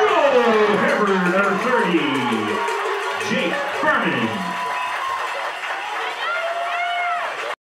Goal, Harvard number 30, Jake Furman.